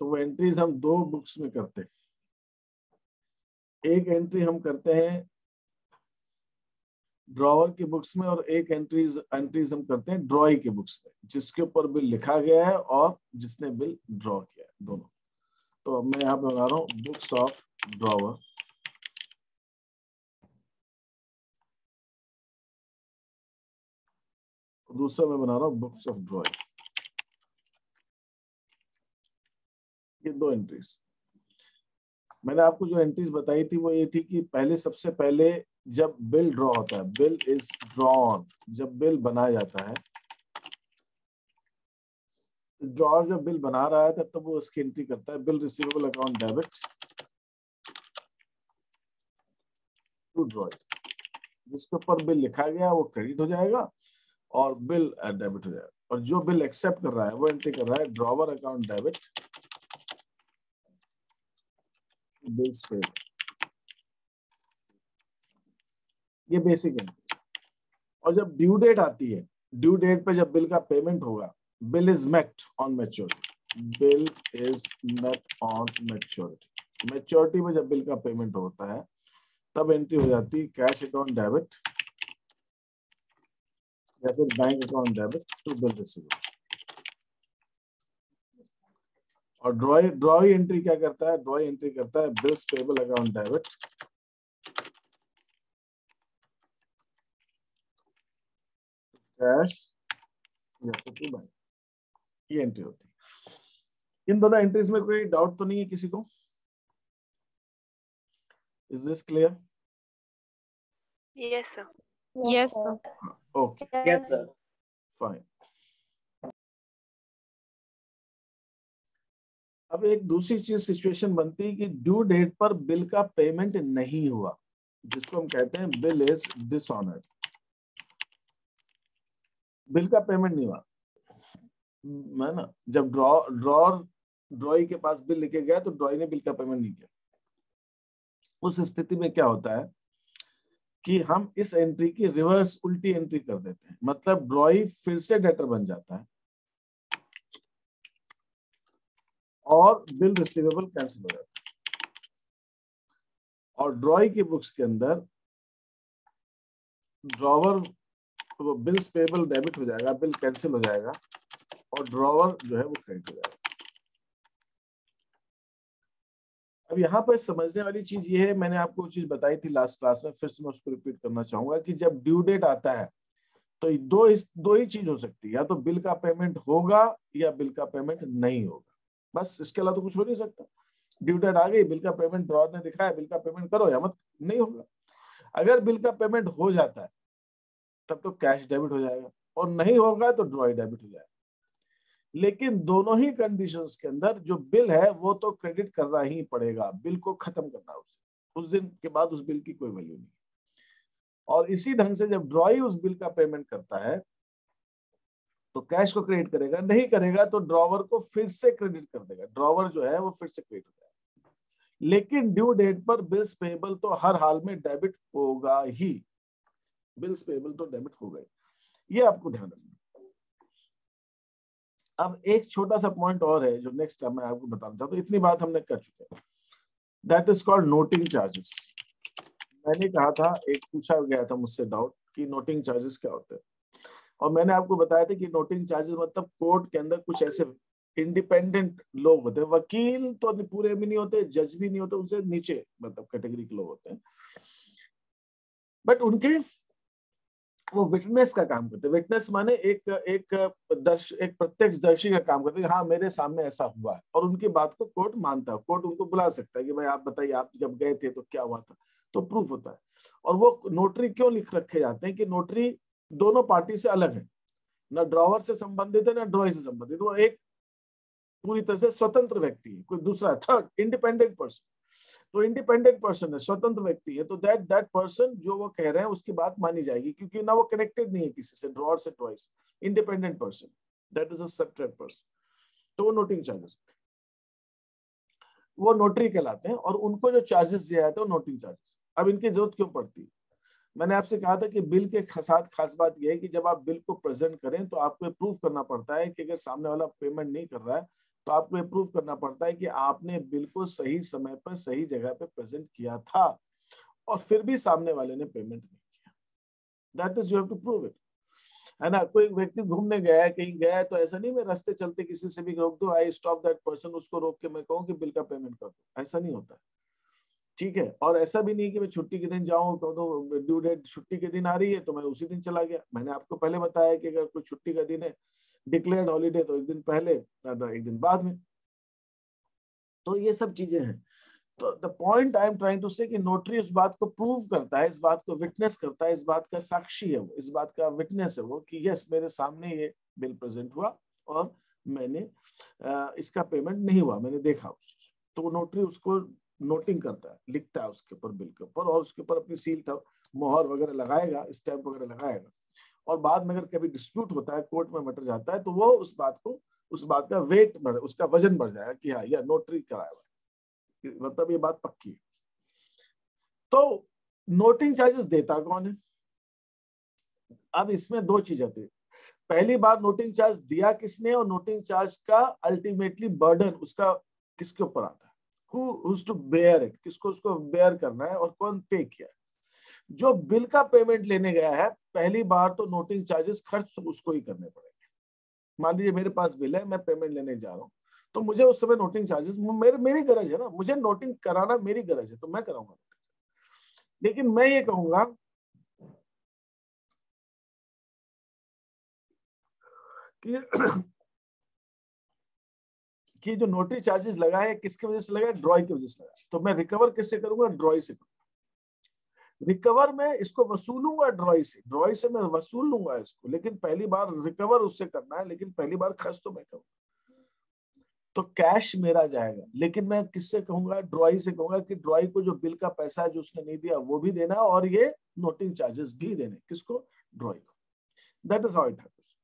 तो वो एंट्रीज हम दो बुक्स में करते हैं। एक एंट्री हम करते हैं ड्रॉवर की बुक्स में और एक एंट्रीज एंट्रीज हम करते हैं ड्रॉई के बुक्स में, जिसके ऊपर बिल लिखा गया है और जिसने बिल ड्रॉ किया है दोनों। तो मैं यहाँ पे बना रहा हूँ बुक्स ऑफ़ ड्रॉवर दूसरा मैं बना रहा हूँ बुक्स ऑफ़ ड्रॉइंग ये दो एंट्रीज मैंने आपको जो एंट्रीज बताई थी, वो ये थी कि पहले, सबसे पहले जब बिल ड्रॉ होता है बिल इज़ ड्रॉन जब बिल बनाया जाता है ड्रॉर जब बिल बना रहा है, तब तो वो उसकी एंट्री करता है bill receivable account debit to draw जिसके ऊपर बिल लिखा गया, वो क्रेडिट हो जाएगा और बिल डेबिट हो जाएगा। और जो बिल एक्सेप्ट कर रहा है, वो एंट्री कर रहा है ड्रॉवर अकाउंट डेबिट बिल्स पे ये बेसिक एंट्री और जब ड्यू डेट आती है, ड्यू डेट पे जब बिल का पेमेंट होगा, bill is met on maturity. Bill is met on maturity. Maturity में जब बिल का पेमेंट होता है, तब एंट्री हो जाती है कैश अकाउंट डेबिट या फिर bank account debit to bill receivable और ड्रॉई ड्रॉई एंट्री क्या करता है? ड्रॉई एंट्री करता है bills payable account debit cash या एंट्री होती है। इन दोनों एंट्रीज में कोई डाउट तो नहीं है किसी को? Is this clear yes sir. Yes, sir. Okay Yes, sir. Fine अब एक दूसरी चीज़ सिचुएशन बनती है कि ड्यू डेट पर बिल का पेमेंट नहीं हुआ, जिसको हम कहते हैं बिल इज़ डिसऑनर्ड बिल का पेमेंट नहीं हुआ। है ना? जब ड्रॉ ड्रॉर ड्रॉई के पास बिल लिखे गया तो ड्रॉई ने बिल का पेमेंट नहीं किया। उस स्थिति में क्या होता है कि हम इस एंट्री की रिवर्स उल्टी एंट्री कर देते हैं। मतलब ड्रॉई फिर से डेटर बन जाता है। और बिल रिसीवेबल कैंसिल हो जाता है। और ड्रॉई की बुक्स के अंदर ड्रॉवर वो बिल्स पेबल डेबिट हो जाएगा, बिल कैंसिल हो जाएगा, और ड्रॉवर जो है वो क्रेडिट हो जाएगा। अब यहाँ पर समझने वाली चीज़ ये है, मैंने आपको चीज़ बताई थी लास्ट क्लास में, फिर से मैं उसको रिपीट करना चाहूँगा कि जब ड्यू डेट आता है तो दो इस, दो ही चीज़ हो सकती है, या तो बिल का पेमेंट होगा या बिल का पेमेंट नहीं होगा। बस इसके अलावा तो कुछ हो नहीं सकता। ड्यू डेट आ गई बिल का पेमेंट ड्रॉर ने दिखाया बिल का पेमेंट करो, या मत, नहीं होगा। अगर बिल का पेमेंट हो जाता है, तब तो कैश डेबिट हो जाएगा, और नहीं होगा तो ड्रॉई डेबिट हो जाएगा। लेकिन दोनों ही कंडीशन के अंदर जो बिल है, वो तो क्रेडिट करना ही पड़ेगा बिल को खत्म करना उसे। उस दिन के बाद उस बिल की कोई वैल्यू नहीं और इसी ढंग से जब ड्रॉई उस बिल का पेमेंट करता है तो कैश को क्रेडिट करेगा, नहीं करेगा तो ड्रॉवर को फिर से क्रेडिट कर देगा। ड्रॉवर जो है वो फिर से क्रेडिट हो जाएगा। लेकिन ड्यू डेट पर बिल्स पेबल तो हर हाल में डेबिट होगा ही। बिल्स पेबल तो डेबिट हो गए। ये आपको ध्यान रखना अब एक छोटा सा पॉइंट और है जो नेक्स्ट टाइम मैं आपको बताना चाहता हूँ। इतनी बात हमने कर चुके हैं। That is called noting charges मैंने कहा था, एक पूछा गया था मुझसे डाउट कि नोटिंग चार्जेस क्या होते हैं। और मैंने आपको बताया था कि नोटिंग चार्जेस मतलब कोर्ट के अंदर कुछ ऐसे इंडिपेंडेंट लोग होते हैं। वकील तो पूरे भी नहीं होते जज भी नहीं होते, उनसे नीचे मतलब कैटेगरी के लोग होते हैं। बट उनके वो विटनेस का काम करते विटनेस माने एक एक दर्श, एक प्रत्यक्ष दर्शी का काम करते हाँ मेरे सामने ऐसा हुआ है। और उनकी बात को कोर्ट मानता है। कोर्ट उनको बुला सकता है कि भाई, आप बताइए, आप जब गए थे तो क्या हुआ था? तो प्रूफ होता है। और वो नोटरी क्यों लिख रखे जाते हैं कि नोटरी दोनों पार्टी से अलग है। न ड्रॉवर से संबंधित है, न ड्रॉई से संबंधित। वो एक पूरी तरह से स्वतंत्र व्यक्ति है, कोई दूसरा थर्ड इंडिपेंडेंट पर्सन तो इंडिपेंडेंट पर्सन है, स्वतंत्र व्यक्ति है। तो दैट दैट पर्सन जो वो कह रहे हैं, उसकी बात मानी जाएगी, क्योंकि ना वो कनेक्टेड नहीं है किसी से ड्रॉर से twice independent person that is a person तो वो नोटिंग चार्जेस वो नोटरी कहलाते हैं, और उनको जो चार्जेस दिया जाता है, वो नोटिंग चार्जेस अब इनकी ज़रूरत क्यों पड़ती है? मैंने आपसे कहा था कि बिल के साथ खास बात यह है कि जब आप बिल को प्रेजेंट करें तो आपको प्रूफ करना पड़ता है कि अगर सामने वाला पेमेंट नहीं कर रहा है तो आपको प्रूव करना पड़ता है कि आपने बिल्कुल सही समय पर सही जगह पर प्रेजेंट किया था और फिर भी सामने वाले ने पेमेंट नहीं किया। That is you to prove it है ना? कोई व्यक्ति घूमने गया है, कहीं गया है तो ऐसा नहीं मैं रास्ते चलते किसी से भी रोक दो आई स्टॉप दैट पर्सन उसको रोक के मैं कहूँ कि बिल का पेमेंट कर दो। ऐसा नहीं होता। ठीक है? और ऐसा भी नहीं कि मैं छुट्टी के दिन जाऊँ तो ड्यू डेट छुट्टी के दिन आ रही है तो मैं उसी दिन चला गया। मैंने आपको पहले बताया कि अगर कोई छुट्टी का दिन है डिक्लेयर्ड हॉलीडे तो एक दिन पहले एक दिन बाद में। तो ये सब चीज़ें हैं। तो the point I am trying to say notary इस बात को प्रूव करता है, इस बात को विटनेस करता है, इस बात का साक्षी है वो, इस बात का विटनेस है वो कि यस मेरे सामने ये बिल प्रेजेंट हुआ और मैंने इसका पेमेंट नहीं हुआ, मैंने देखा तो नोटरी उसको नोटिंग करता है, लिखता है उसके ऊपर, बिल के ऊपर, और उसके ऊपर अपनी सील मोहर वगैरह लगाएगा स्टैंप वगैरह लगाएगा। और बाद में अगर कभी डिस्प्यूट होता है कोर्ट में मटर जाता है तो वो उस बात को, उस बात का वेट बढ़, उसका वज़न बढ़ जाएगा कि हाँ यह नोटरी कराया हुआ मतलब ये बात पक्की है। तो नोटिंग चार्जेस देता कौन है? अब इसमें दो चीज़ें होती पहली बार नोटिंग चार्ज दिया किसने, और नोटिंग चार्ज का अल्टीमेटली बर्डन उसका किसके ऊपर आता है? किसको उसको बेयर करना है और कौन पे किया जो बिल का पेमेंट लेने गया है, पहली बार तो नोटिंग चार्जेस खर्च तो उसको ही करने पड़ेंगे। मान लीजिए मेरे पास बिल है, मैं पेमेंट लेने जा रहा हूँ तो मुझे उस समय नोटिंग चार्जेस मेरे, मेरी गरज है ना, मुझे नोटिंग कराना मेरी गरज है तो मैं कराऊँगा लेकिन मैं ये कहूँगा, कि कि जो नोटरी चार्जेस लगा है, किसकी वजह से लगा है? ड्रॉय की वजह से लगा तो मैं रिकवर किससे करूँगा? ड्रॉय से रिकवर में इसको वसूलूँगा ड्रॉई से। ड्रॉई से मैं वसूल लूँगा इसको। लेकिन पहली बार रिकवर उससे करना है, लेकिन पहली बार खर्च तो मैं करूँगा। तो कैश मेरा जाएगा। लेकिन मैं किससे कहूँगा? ड्रॉई से कहूँगा कि ड्रॉई को जो बिल का पैसा है जो उसने नहीं दिया, वो भी देना और ये नोटिंग चार्जेस भी देने। किसको? ड्रॉई को। That is how it happens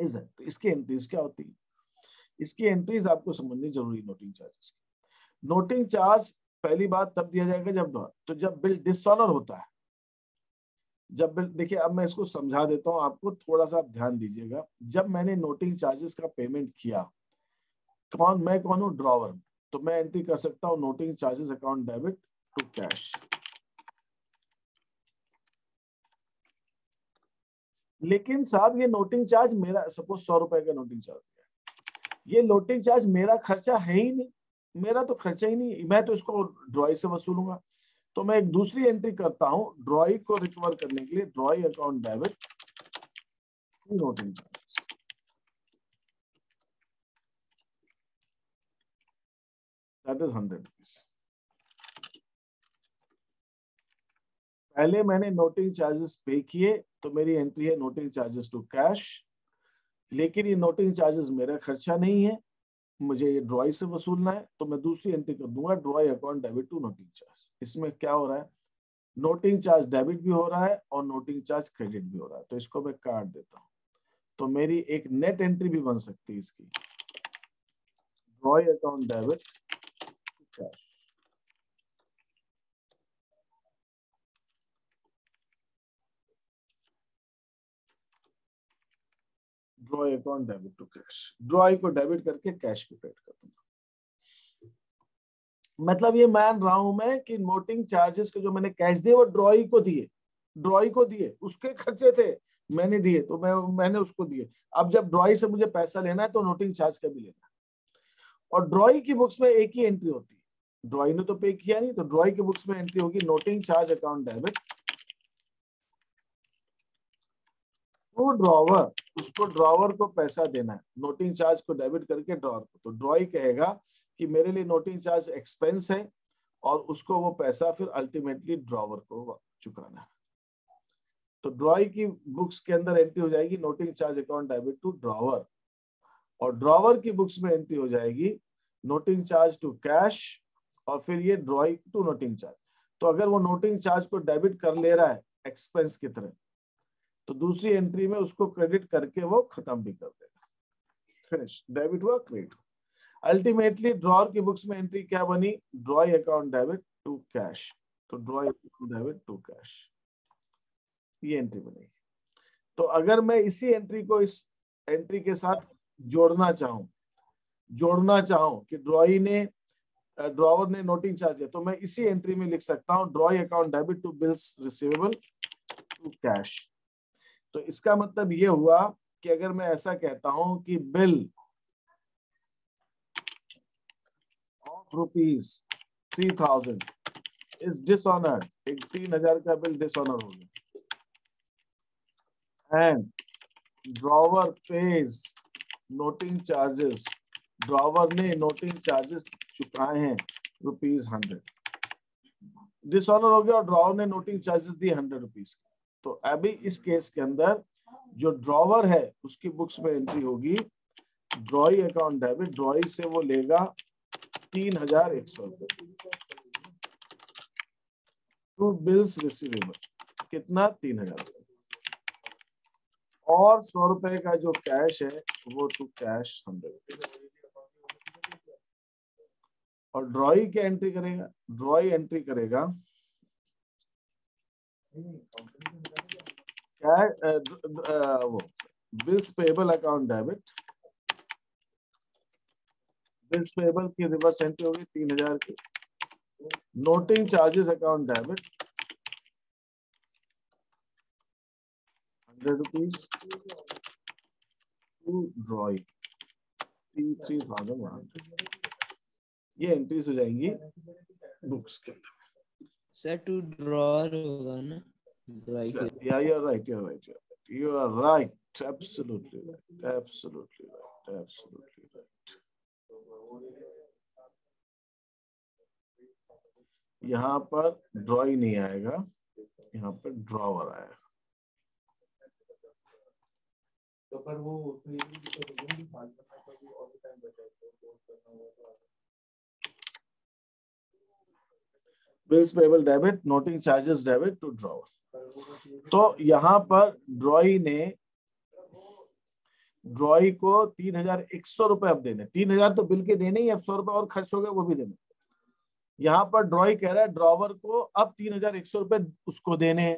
is इसकी एंट्रीज क्या होती है? इसकी एंट्रीज आपको समझनी ज़रूरी नोटिंग चार्जेस नोटिंग चार्ज पहली बात तब दिया जाएगा जब तो जब बिल डिसऑनर होता है। जब बिल देखिए अब मैं इसको समझा देता हूँ, आपको थोड़ा सा ध्यान दीजिएगा। जब मैंने नोटिंग चार्जेस का पेमेंट किया, कौन, मैं कौन हूँ? ड्रॉवर तो मैं एंट्री कर सकता हूँ noting charges account debit to cash लेकिन साहब ये नोटिंग चार्ज मेरा सपोज़ सौ रुपए का नोटिंग चार्ज ये नोटिंग चार्ज मेरा खर्चा है ही नहीं। मेरा तो खर्चा ही नहीं। मैं तो इसको ड्रॉई से वसूलूँगा। तो मैं एक दूसरी एंट्री करता हूँ ड्रॉई को रिकवर करने के लिए drawee account debit noting charges that is hundred rupees पहले मैंने नोटिंग चार्जेस पे किए तो मेरी एंट्री है नोटिंग चार्जेस टू कैश लेकिन ये नोटिंग चार्जेस मेरा खर्चा नहीं है, मुझे ये ड्रॉई से वसूलना है तो मैं दूसरी एंट्री कर दूँगा drawee account debit to noting charge इसमें क्या हो रहा है? नोटिंग चार्ज डेबिट भी हो रहा है और नोटिंग चार्ज क्रेडिट भी हो रहा है। तो इसको मैं काट देता हूँ। तो मेरी एक नेट एंट्री भी बन सकती है इसकी। Drawee account debit cash drawee account debit to cash drawee को डेबिट करके कैश को क्रेडिट कर दूँगा। मतलब ये मान रहा हूँ मैं कि नोटिंग चार्जेस के जो मैंने कैश दिए, वो ड्रॉई को दिए। ड्रॉई को दिए, उसके खर्चे थे, मैंने दिए तो मैं, मैंने उसको दिए। अब जब ड्रॉई से मुझे पैसा लेना है तो नोटिंग चार्ज का भी लेना और ड्रॉई की बुक्स में एक ही एंट्री होती है। ड्रॉई ने तो पे किया नहीं तो ड्रॉई की बुक्स में एंट्री होगी noting charge account debit to drawer उसको ड्रॉवर को पैसा देना है। नोटिंग चार्ज को डेबिट करके ड्रॉवर को। तो ड्रॉई कहेगा कि मेरे लिए नोटिंग चार्ज एक्सपेंस है और उसको वो पैसा फिर अल्टीमेटली ड्रॉवर को चुकाना है। तो ड्रॉई की बुक्स के अंदर एंट्री हो जाएगी noting charge account debit to drawer और ड्रॉवर की बुक्स में एंट्री हो जाएगी नोटिंग चार्ज टू कैश और फिर ये ड्रॉई टू नोटिंग चार्ज तो अगर वो नोटिंग चार्ज को डेबिट कर ले रहा है एक्सपेंस की तरह तो दूसरी एंट्री में उसको क्रेडिट करके वो खत्म भी कर देगा। फिनिश डेबिट हुआ क्रेडिट अल्टीमेटली ड्रॉर की बुक्स में एंट्री क्या बनी? Drawee account debit to cash तो ड्रॉय डेबिट टू कैश ये एंट्री बनेगी तो अगर मैं इसी एंट्री को इस एंट्री के साथ जोड़ना चाहूँ जोड़ना चाहूँ कि ड्रॉई ने ड्रॉवर ने नोटिंग चार्ज दिया तो मैं इसी एंट्री में लिख सकता हूँ drawee account debit to bills receivable to cash तो इसका मतलब ये हुआ कि अगर मैं ऐसा कहता हूँ कि bill of rupees three thousand is dishonoured एक तीन हज़ार का बिल डिसऑनर हो गया। And drawer pays noting charges drawer ने नोटिंग चार्जेस चुकाए हैं रुपीज़ हंड्रेड डिसऑनर हो गया और ड्रॉवर ने नोटिंग चार्जेस दिए हंड्रेड रुपीज़ तो अभी इस केस के अंदर जो ड्रॉवर है, उसकी बुक्स में एंट्री होगी। ड्रॉई अकाउंट डेबिट ड्रॉई से वो लेगा तीन हज़ार एक सौ रुपए। टू बिल्स रिसीवेबल कितना? तीन हज़ार। और सौ रुपए का जो कैश है, वो टू कैश हंड्रेड और ड्रॉई क्या एंट्री करेगा? ड्रॉई एंट्री करेगा। वो, bills payable account debit. Bills payable की रिवर्स एंट्री होगी तीन हज़ार की। Noting charges account debit. Hundred rupees to drawee three thousand one ये एंट्रीज हो जाएँगी बुक्स के अंदर। सर, टू ड्रॉर होगा ना? Yeah you're right you're right you're right you are right absolutely right absolutely right absolutely right यहाँ पर ड्रॉई नहीं आएगा यहाँ पर ड्रॉवर आएगा तो पर वो bills payable debit noting charges debit to drawer तो यहाँ पर ड्रॉई ने ड्रॉई को तीन हज़ार एक सौ रुपए अब देने। तीन हज़ार तो बिल के देने ही अब सौ रुपए और खर्च हो गए वो भी देने। यहाँ पर ड्रॉई कह रहा है ड्रॉवर को अब तीन हज़ार एक सौ रुपए उसको देने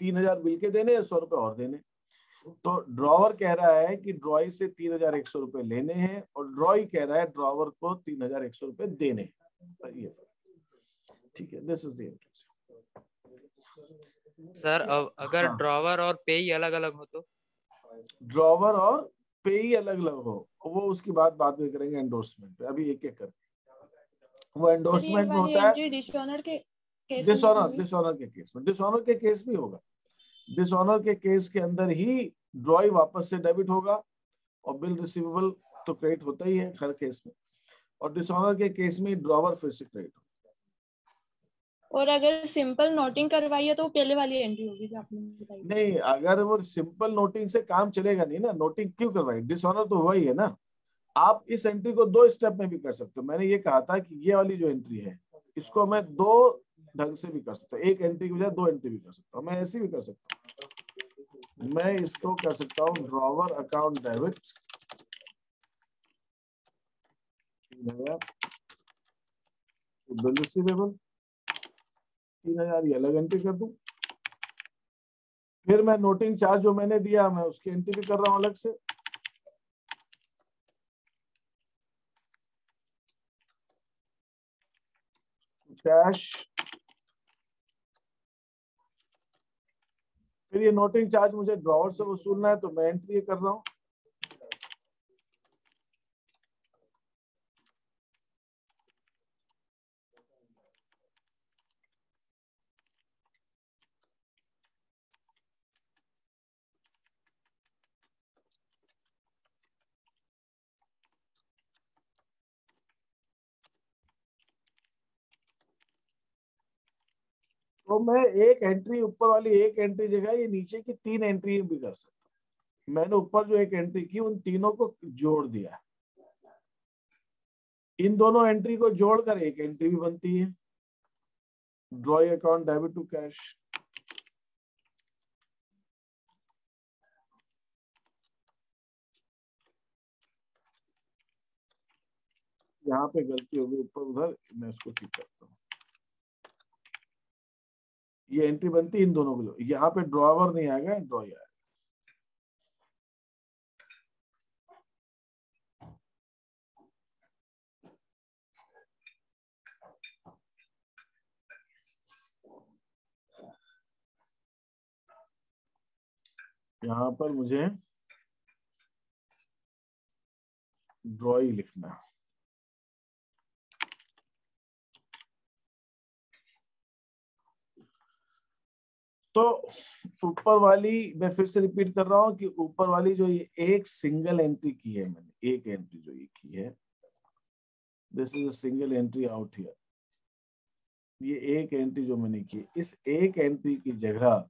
तीन हज़ार बिल के देने सौ रुपए और देने तो ड्रॉवर कह रहा है कि ड्रॉई से तीन हज़ार एक सौ रुपए लेने हैं और ड्रॉई कह रहा है ड्रॉवर को तीन हज़ार एक सौ रुपए देने ठीक है दिस इज़ द सर अब अगर हाँ. ड्रॉवर और पे ही अलग अलग हो तो? ड्रॉवर और पे ही अलग अलग हो वो उसकी बात बाद में करेंगे एंडोर्समेंट पे। अभी एक एक करके। वो एंडोर्समेंट में होता है डिसऑनर के डिसऑनर डिसऑनर के केस में। डिसऑनर के केस भी होगा। डिसऑनर के केस के अंदर ही ड्रॉई वापस से डेबिट होगा और बिल रिसीवेबल तो क्रेडिट होता ही है हर केस में। और डिसऑनर के केस में ड्रॉवर फिर से क्रेडिट और अगर सिंपल नोटिंग करवाई है तो पहले वाली एंट्री होगी जो आपने बताई। नहीं अगर वो सिंपल नोटिंग से काम चलेगा नहीं ना नोटिंग क्यों करवाई? डिसऑनर तो हुआ ही है ना। आप इस एंट्री को दो स्टेप में भी कर सकते हो। मैंने ये कहा था कि ये वाली जो एंट्री है इसको मैं दो ढंग से भी कर सकता हूँ। एक एंट्री की बजाय दो एंट्री भी कर सकता हूँ। मैं ऐसी भी कर सकता हूँ। मैं इसको कर सकता हूँ drawer account debit bill receivable तीन हज़ार ये अलग एंट्री कर दू। फिर मैं नोटिंग चार्ज जो मैंने दिया, मैं उसकी एंट्री भी कर रहा हूँ अलग से। कैश फिर ये नोटिंग चार्ज मुझे ड्रॉवर से वसूलना है तो मैं एंट्री कर रहा हूँ। तो मैं एक एंट्री ऊपर वाली एक एंट्री जगह ये नीचे की तीन एंट्री भी कर सकता मैंने ऊपर जो एक एंट्री की, उन तीनों को जोड़ दिया इन दोनों एंट्री को जोड़कर एक एंट्री भी बनती है। Draw account debit to cash यहाँ पे गलती होगी ऊपर उधर, मैं उसको ठीक करता हूँ। ये एंट्री बनती है इन दोनों के लिए। यहाँ पे ड्रॉवर नहीं आएगा ड्रॉ ही आएगा। यहाँ पर मुझे ड्रॉ ही लिखना है। तो ऊपर वाली, मैं फिर से रिपीट कर रहा हूँ कि ऊपर वाली जो ये एक सिंगल एंट्री की है मैंने, एक एंट्री जो ये की है this is single entry out here ये एक एंट्री जो मैंने की इस एक एंट्री की जगह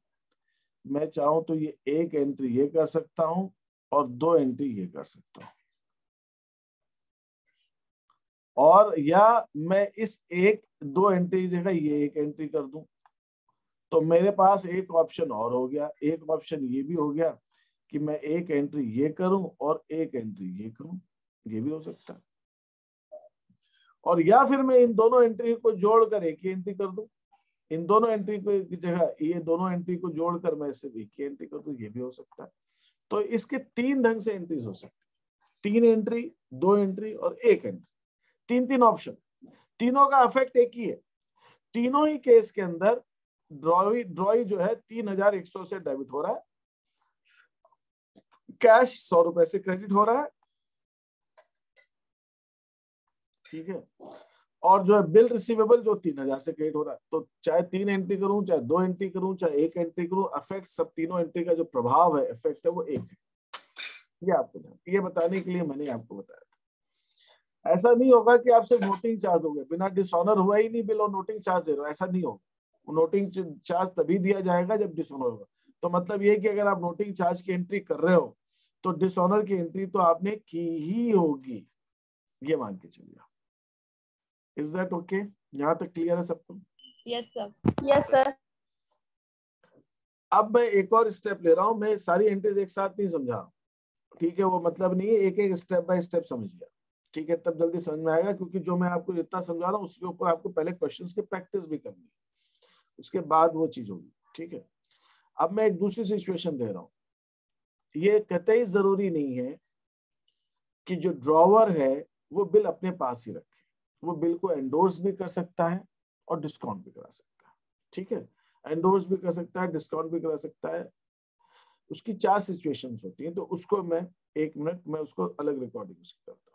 मैं चाहूँ तो ये एक एंट्री ये कर सकता हूँ और दो एंट्री ये कर सकता हूँ। और या मैं इस एक, दो एंट्री की जगह ये एक एंट्री कर दूँ। तो मेरे पास एक ऑप्शन और हो गया, एक ऑप्शन ये भी हो गया कि मैं एक एंट्री ये करूँ और एक एंट्री ये करूँ, ये भी हो सकता है। और या फिर मैं इन दोनों एंट्री को जोड़कर एक ही एंट्री कर दूँ, इन दोनों एंट्री को जगह, ये दोनों एंट्री को जोड़कर मैं सिर्फ़ एक ही एंट्री कर दूँ, ये भी हो सकता है। तो इसके तीन ढंग से एंट्रीज हो सकती तीन एंट्री दो एंट्री और एक एंट्री तीन तीन ऑप्शन तीनों का इफ़ेक्ट एक ही है। तीनों ही केस के अंदर ड्रॉई ड्रॉई जो है तीन हज़ार एक सौ से डेबिट हो रहा है। कैश सौ रुपए से क्रेडिट हो रहा है। ठीक है? और जो है बिल रिसीवेबल जो तीन हज़ार से क्रेडिट हो रहा है। तो चाहे तीन एंट्री करूँ, चाहे दो एंट्री करूँ, चाहे एक एंट्री करूँ इफ़ेक्ट सब तीनों एंट्री का जो प्रभाव है इफ़ेक्ट है वो एक है। ये आपको ये बताने के लिए मैंने आपको बताया ऐसा नहीं होगा कि आप सिर्फ़ नोटिंग चार्ज हो बिना डिसऑनर हुआ ही नहीं बिल और नोटिंग चार्ज दे रहे हो। ऐसा नहीं होगा। नोटिंग चार्ज तभी दिया जाएगा जब डिसऑनर होगा। तो मतलब ये कि अगर आप नोटिंग चार्ज की एंट्री कर रहे हो तो डिसऑनर की एंट्री तो आपने की ही होगी। ये मान के चलिए इज़ दैट ओके यहाँ तक क्लियर है सबको यस सर यस सर अब मैं एक और स्टेप ले रहा हूँ। मैं सारी एंट्रीज एक साथ नहीं समझा ठीक है वो मतलब नहीं है एक एक स्टेप बाय स्टेप समझिए ठीक है तब जल्दी समझ में आएगा क्योंकि जो मैं आपको इतना समझा रहा हूँ उसके ऊपर आपको पहले क्वेश्चंस की प्रैक्टिस भी करनी है। उसके बाद वो चीज़ होगी, ठीक है? अब मैं एक दूसरी सिचुएशन दे रहा हूँ। ये कतई ज़रूरी नहीं है कि जो ड्रॉवर है, वो बिल अपने पास ही रखे। वो बिल को एंडोर्स भी कर सकता है और डिस्काउंट भी करा सकता है, ठीक है? एंडोर्स भी कर सकता है डिस्काउंट भी करा सकता है। उसकी चार सिचुएशंस होती हैं तो उसको मैं एक मिनट मैं उसको अलग रिकॉर्डिंग से करता